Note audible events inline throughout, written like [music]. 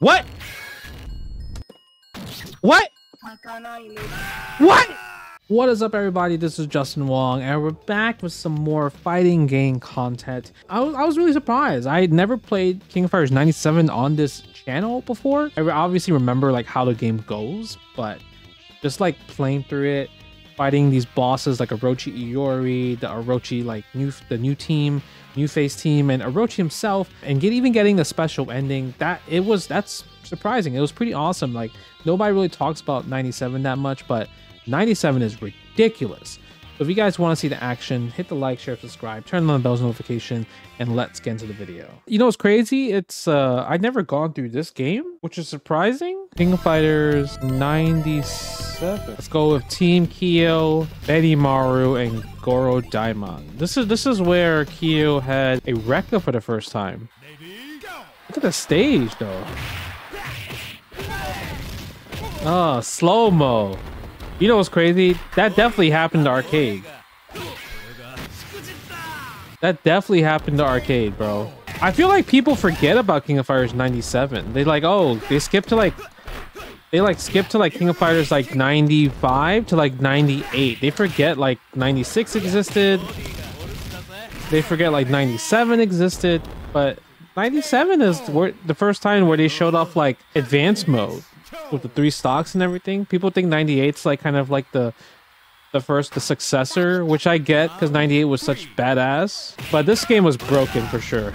What? What? What? What is up everybody, this is Justin Wong and we're back with some more fighting game content. I was, I was really surprised. I had never played King of Fighters 97 on this channel before. I obviously remember like how the game goes, but just like playing through it, fighting these bosses like Orochi Iori, the Orochi like new the new team, new face team, and Orochi himself, and get even getting the special ending. That it was that's surprising. It was pretty awesome. Like nobody really talks about 97 that much, but 97 is ridiculous. So if you guys want to see the action, hit the like, share, subscribe, turn on the bell's notification, and let's get into the video. You know what's crazy? It's uh I've never gone through this game, which is surprising. King of Fighters 97. Let's go with Team Kyo, maru and Goro Daimon. This is this is where Kyo had a Rekka for the first time. Look at the stage though. Oh, slow-mo. You know what's crazy? That definitely happened to arcade. That definitely happened to arcade, bro. I feel like people forget about King of Fighters 97. They like, oh, they skip to like, they like skip to like King of Fighters like 95 to like 98. They forget like 96 existed. They forget like 97 existed, but 97 is the first time where they showed off like advanced mode with the three stocks and everything. People think 98's like kind of like the the first the successor, which I get because 98 was such badass. But this game was broken for sure.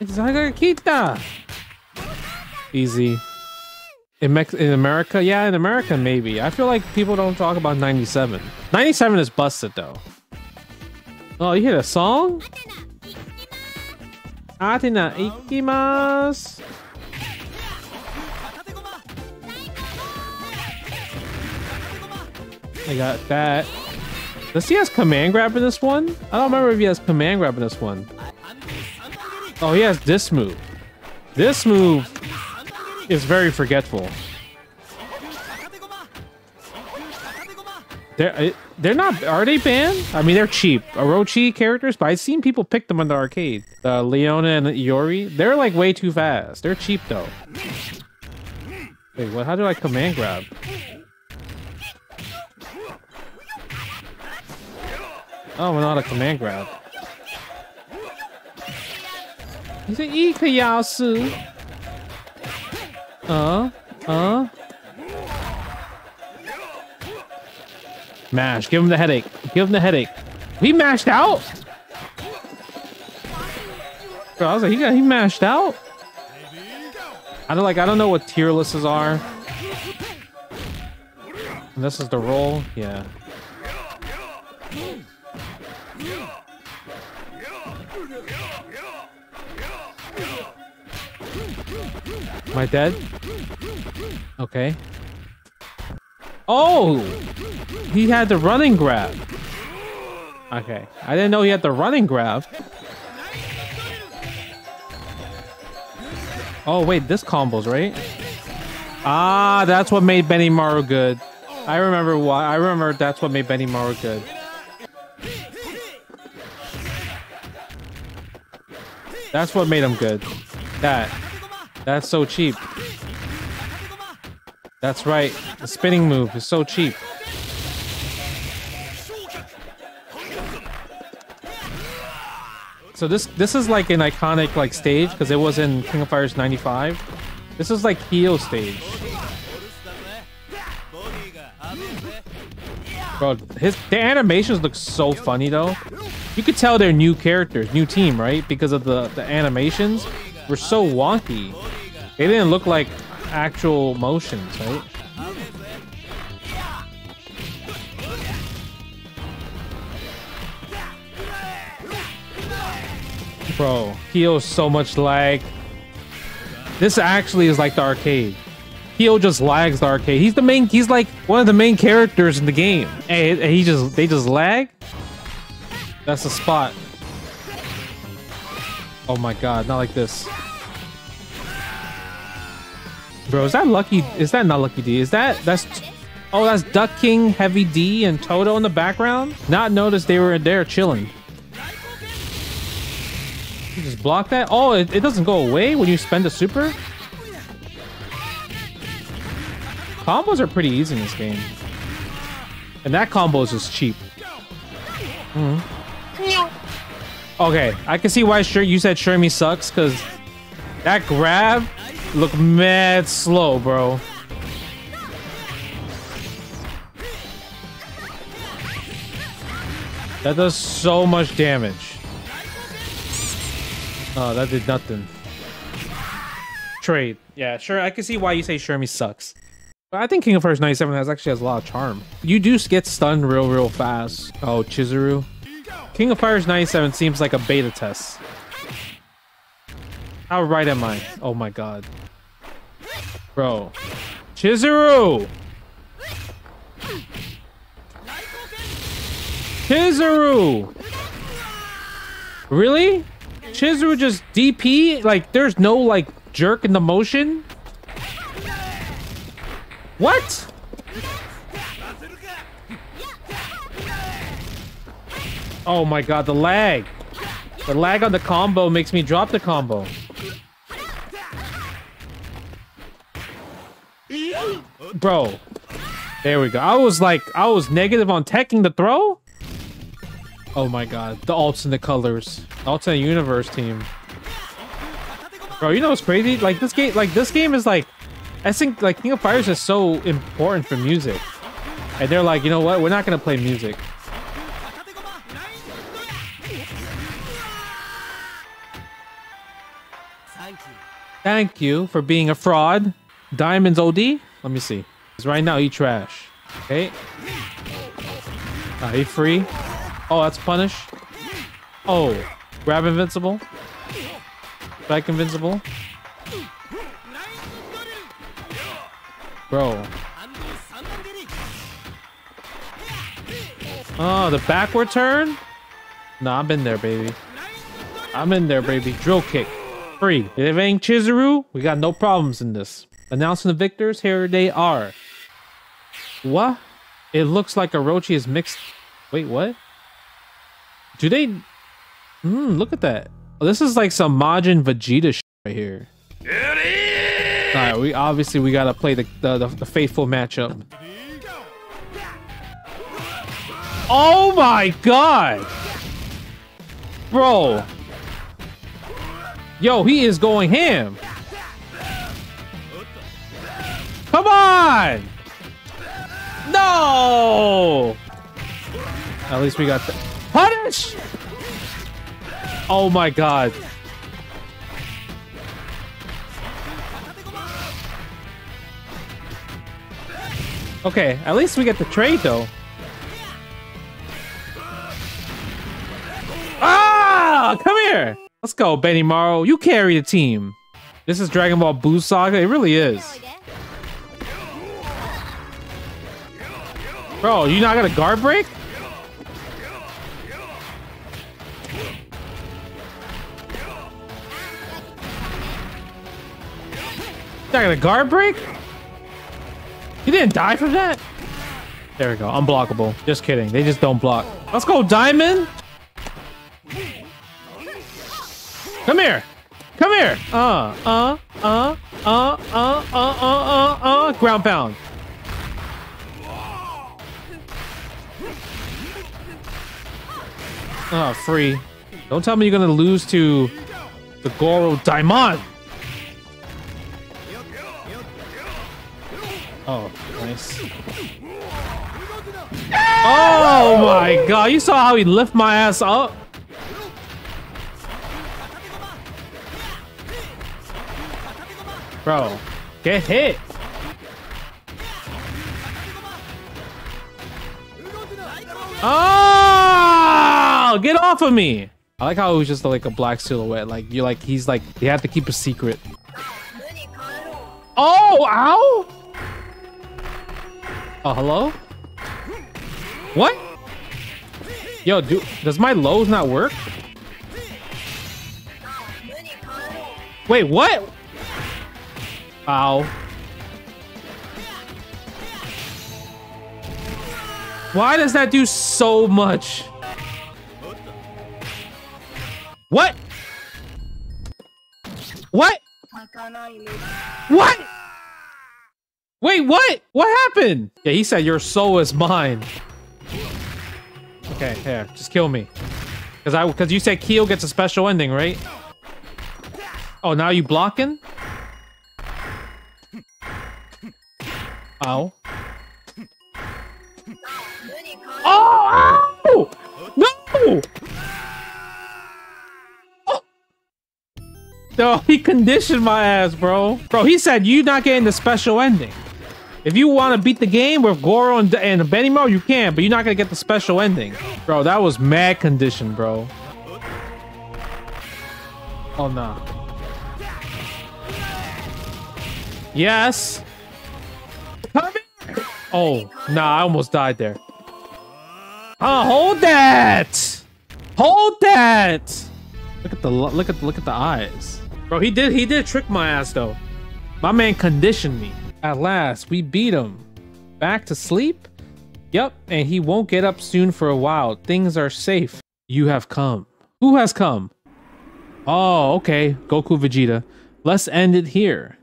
It's Kita. Easy. In, Mex in America? Yeah, in America, maybe. I feel like people don't talk about 97. 97 is busted, though. Oh, you hear a song? Athena, ikimasu. I got that. Does he has command grab in this one? I don't remember if he has command grab in this one. Oh, he has this move. This move is very forgetful. They're uh, they're not. Are they banned? I mean, they're cheap. Orochi characters, but I've seen people pick them on the arcade. Leona and Iori, they're like way too fast. They're cheap though. Wait, what? How do I command grab? Oh, we're not a command grab. He's an Ikayasu. Uh, uh. Mash. Give him the headache. Give him the headache. He mashed out. I was like, he got he mashed out. I don't like. I don't know what tier lists are. And this is the roll. Yeah. Am I dead? Okay. Oh! He had the running grab. Okay. I didn't know he had the running grab. Oh, wait. This combos, right? Ah, that's what made Benimaru good. I remember why. I remember that's what made Benimaru good. That's what made him good. That. That's so cheap. That's right. The spinning move is so cheap. So this this is like an iconic like stage because it was in King of Fighters 95. This is like Kyo stage. Bro, his the animations look so funny though. You could tell they're new characters, new team, right? Because of the the animations were so wonky. They didn't look like actual motions, right? Bro, Kyo's so much lag. This actually is like the arcade. Kyo just lags the arcade. He's the main. He's like one of the main characters in the game, and he just they just lag. That's the spot. Oh my god, not like this. Bro, is that Lucky? Is that not Lucky D? Is that that's? Oh, that's Duck King, Heavy D, and Toto in the background. Not noticed they were there chilling. You just block that? Oh, it, it doesn't go away when you spend a super? Combos are pretty easy in this game. And that combo is just cheap. Mm -hmm. Okay, I can see why sure you said Shermie sucks, because that grab looked mad slow, bro. That does so much damage. Oh, that did nothing. Trade. Yeah, sure. I can see why you say Shermie sucks. But I think King of Fighters 97 has actually has a lot of charm. You do get stunned real, real fast. Oh, Chizuru. King of Fighters 97 seems like a beta test. How right am I? Oh my god. Bro. Chizuru! Chizuru! Really? Chizuru just DP? Like, there's no, like, jerk in the motion? What? Oh my god, the lag. The lag on the combo makes me drop the combo. Bro. There we go. I was like, I was negative on teching the throw? Oh my god. The alts and the colors. Alts Alternate universe team. Bro, you know what's crazy? Like this game like this game is like I think like King of Fighters is so important for music. And they're like, you know what? We're not gonna play music. Thank you. Thank you for being a fraud. Diamonds OD? Let me see. Because right now he trash. Okay. Uh, he free. Oh, that's punish. Oh, grab invincible. Back invincible. Bro. Oh, the backward turn? Nah, I'm in there, baby. I'm in there, baby. Drill kick. Free. If it ain't Chizuru, we got no problems in this. Announcing the victors, here they are. What? It looks like Orochi is mixed. Wait, what? Do they... Hmm, look at that. Oh, this is like some Majin Vegeta right here. All right, we obviously we gotta play the, the, the, the faithful matchup. Oh my god! Bro. Yo, he is going ham. Come on! No! At least we got the punish! Oh my god. Okay, at least we get the trade though. Ah! Come here! Let's go, Benimaru. You carry the team. This is Dragon Ball Buu Saga. It really is. Bro, you not got a guard break? Got a guard break? You didn't die from that? There we go. Unblockable. Just kidding. They just don't block. Let's go, Diamond! Come here! Come here! Uh, uh, uh, uh, uh, uh, uh, uh, uh, ground pound. Oh, free. Don't tell me you're gonna lose to the Goro Daimon. Oh, nice. Oh my god, you saw how he lift my ass up? Bro, get hit. Oh, get off of me. I like how it was just like a black silhouette. Like you're like, he's like, they have to keep a secret. Oh, ow. Oh, hello? What? Yo, do, does my lows not work? Wait, what? Ow. Why does that do so much? What? What? What? Wait, what? What happened? Yeah, he said your soul is mine. Okay, here, just kill me. Cause I, cause you said Kyo gets a special ending, right? Oh, now you blocking? Ow. Oh! Ow! No! Oh. No, he conditioned my ass, bro. Bro, he said you not getting the special ending. If you want to beat the game with Goro and, and Benimo, you can, but you're not going to get the special ending. Bro, that was mad condition, bro. Oh, no. Yes. Come here. Oh, nah, I almost died there. Oh, hold that! Hold that! Look at the look at the, look at the eyes. Bro, he did he did trick my ass though. My man conditioned me. At last, we beat him. Back to sleep? Yep, and he won't get up soon for a while. Things are safe. You have come. Who has come? Oh, okay. Goku Vegeta. Let's end it here.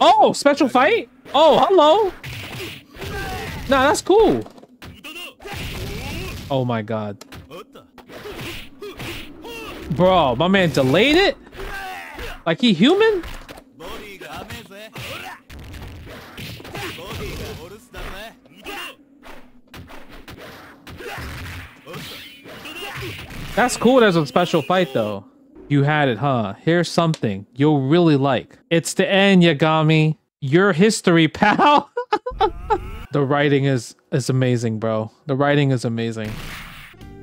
Oh, special fight? Oh, hello. Nah, that's cool. Oh my god. Bro, my man delayed it? Like he human? That's cool there's a special fight though. You had it, huh? Here's something you'll really like. It's the end, Yagami. Your history, pal. [laughs] the writing is is amazing, bro. The writing is amazing.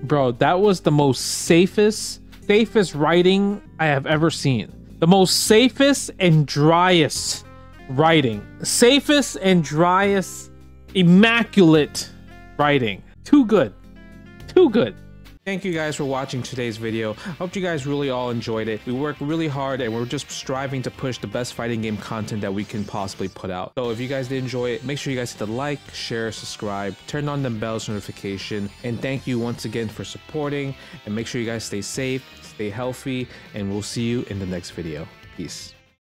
Bro, that was the most safest, safest writing I have ever seen. The most safest and driest writing. Safest and driest, immaculate writing. Too good. Too good. Thank you guys for watching today's video. I hope you guys really all enjoyed it. We work really hard and we're just striving to push the best fighting game content that we can possibly put out. So if you guys did enjoy it, make sure you guys hit the like, share, subscribe, turn on the bells notification, and thank you once again for supporting and make sure you guys stay safe, stay healthy, and we'll see you in the next video. Peace.